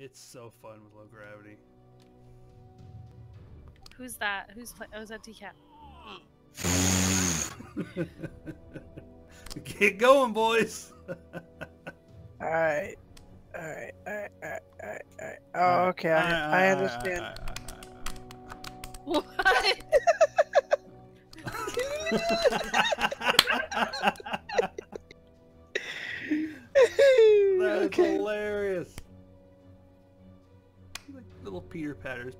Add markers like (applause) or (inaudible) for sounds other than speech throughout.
It's so fun with low gravity. Who's that? Who's play- oh, is that decap? (laughs) Get going, boys. All right. All right. All right. All right. All right. All right. Oh, okay. I, I understand. What? (laughs) (laughs) That is okay. hilarious. Like little Peter Patters.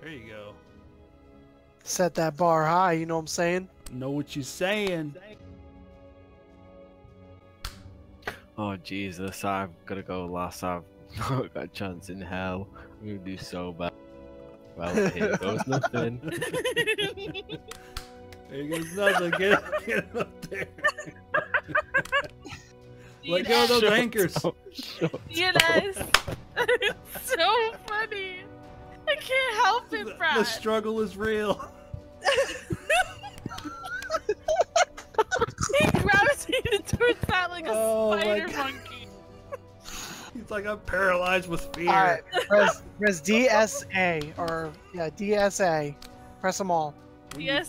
There you go. Set that bar high. You know what I'm saying? Know what you're saying. Oh Jesus, I'm gonna go last. I've not (laughs) got a chance in hell. I'm gonna do so bad. Well, here goes (laughs) nothing. (laughs) There goes nothing. Get, get up there. (laughs) Let go of those Shut anchors. up, shut (laughs) Yes. it's so funny. I can't help The, it, the Brad. struggle is real. (laughs) he gravitated towards that like a Oh spider monkey. He's like, I'm paralyzed with fear. All right. Press, press DSA or yeah DSA. Press them all. When you- and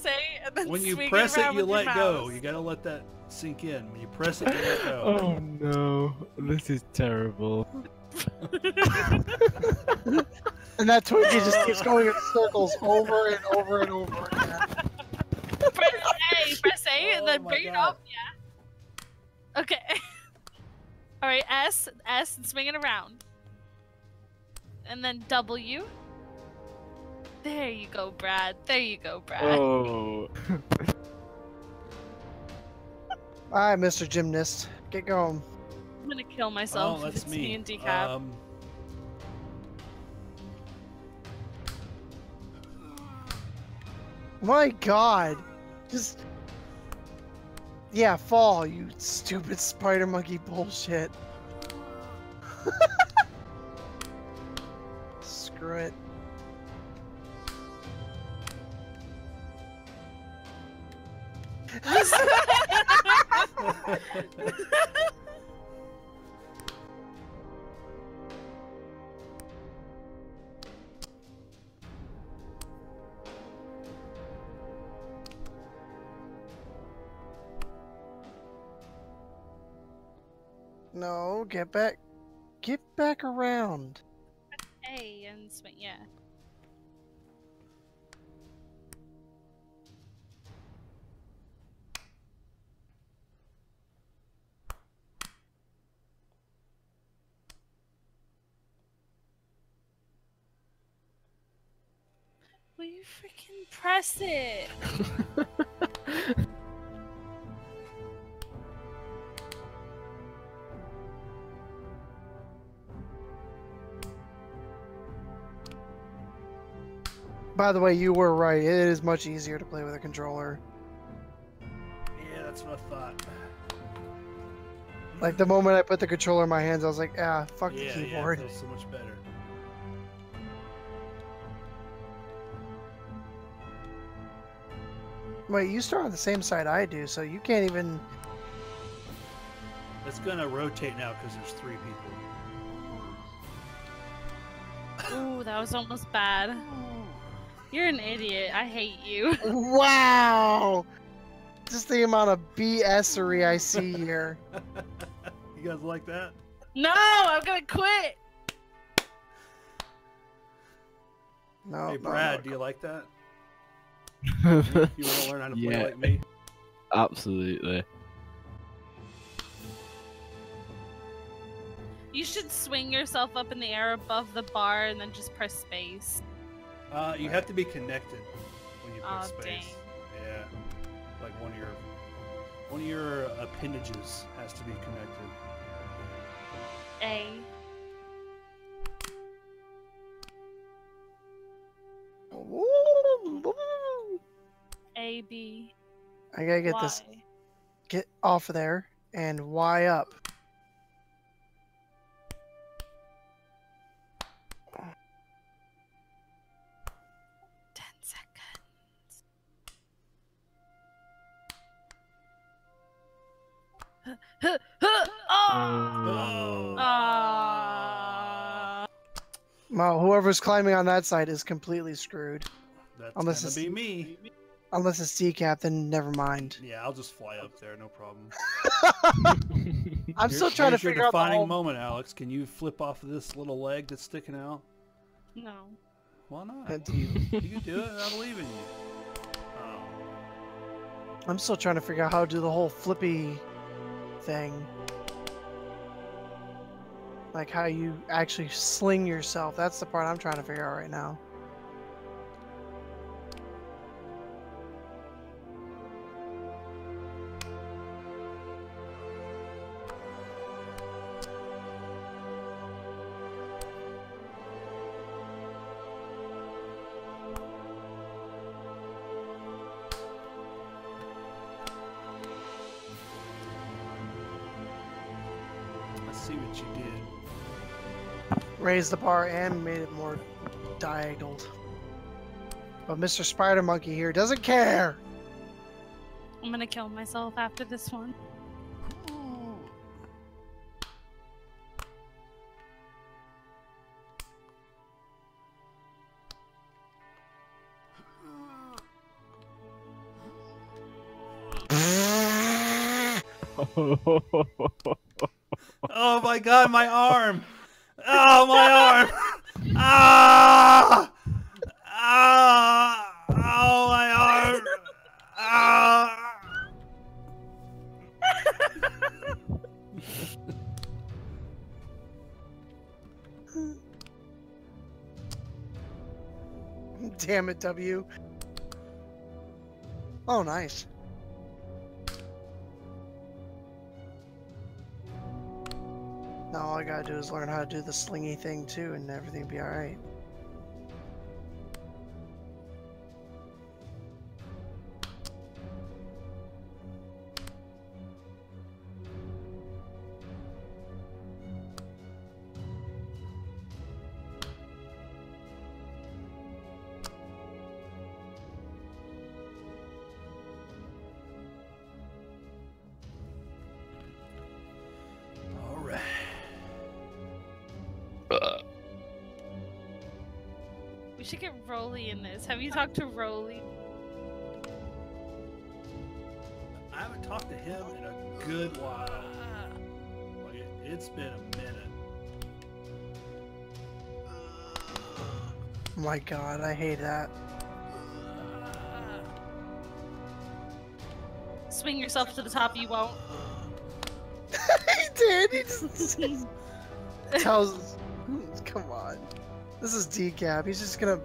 then When you press it, around you let go. You gotta let that sink in. When you press it, you let go. (laughs) Oh no, this is terrible. (laughs) And that Twinkie just keeps going in circles over and over and over again. press A, press A, and Oh then my bring it God. up. Yeah. Okay. (laughs) All right, S, S, and swing it around. And then W. There you go, Brad. There you go, Brad. Oh, (laughs) All right, Mr. Gymnast, get going. I'm gonna kill myself Oh, that's it's me me. and decap. Um, My God, just yeah, fall, you stupid spider monkey bullshit. (laughs) Screw it. (laughs) No, get back, get back around. A and swing. Yeah. Will you freaking press it? (laughs) By the way, you were right. It is much easier to play with a controller. yeah, that's what I thought. Like the moment I put the controller in my hands, I was like, ah, fuck yeah, the yeah, keyboard. it feels so much better. Wait, you start on the same side I do, so you can't even. It's gonna rotate now because there's three people. Ooh, that was almost bad. You're an idiot. I hate you. (laughs) Wow! Just the amount of BSery I see here. (laughs) You guys like that? No, I'm gonna quit. No, hey, no, Brad, no. do you like that? (laughs) You want to learn how to play Yeah. like me? absolutely. You should swing yourself up in the air above the bar and then just press space. Uh, you have to be connected when you press Aw, space. dang. Yeah, like one of your one of your appendages has to be connected. A. I gotta get this. Get off of there and why up. Ten seconds. (laughs) oh! oh. Ah. whoever's climbing on that side is completely screwed. That's Unless gonna be me. Unless it's decap, then never mind. Yeah, I'll just fly up there, no problem. (laughs) (laughs) I'm Here- still trying to here's your figure out the defining whole... moment, Alex. Can you flip off of this little leg that's sticking out? No. Why not? Can't you. you can do it. I believe in you. Oh. I'm still trying to figure out how to do the whole flippy thing. Like how you actually sling yourself. That's the part I'm trying to figure out right now. See what you did. Raised the bar and made it more diagonal. But Mr. Spider Monkey here doesn't care. I'm gonna kill myself after this one. (laughs) (laughs) Oh my god, my arm! Oh, my arm! Ah! Ah! Oh, my arm! Ah! (laughs) Damn it, W. Oh, nice. All I gotta do is learn how to do the slingy thing too, and everything be alright. Alright. Should get Roly in this. Have you talked to Roly? I haven't talked to him in a good while. Like, it, it's been a minute. Oh my god, I hate that. Swing yourself to the top, you won't. (laughs) he did. He just (laughs) tells us. Come on. This is decap. He's just gonna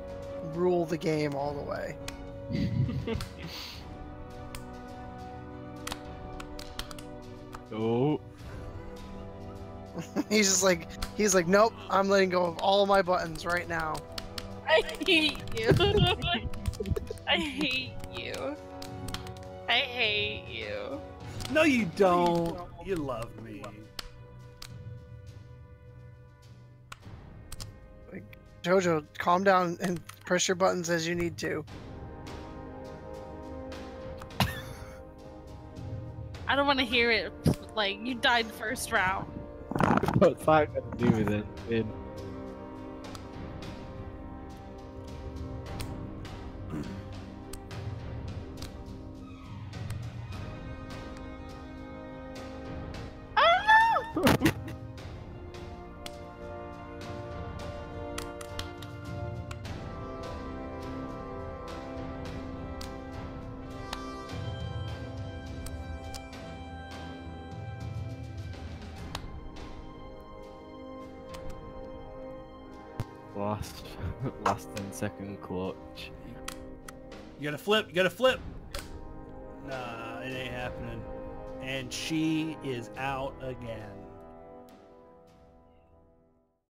rule the game all the way. (laughs) oh. (laughs) he's just like he's like, nope. I'm letting go of all my buttons right now. (laughs) I hate you. I hate you. I hate you. No, you don't. You love me. Jojo, calm down and press your buttons as you need to. I don't want to hear it. Like you died first round. What's that got to do with it? It- I don't know. (laughs) Last, (laughs) last 10 second clutch. You gotta flip. You gotta flip. Nah, it ain't happening. And she is out again.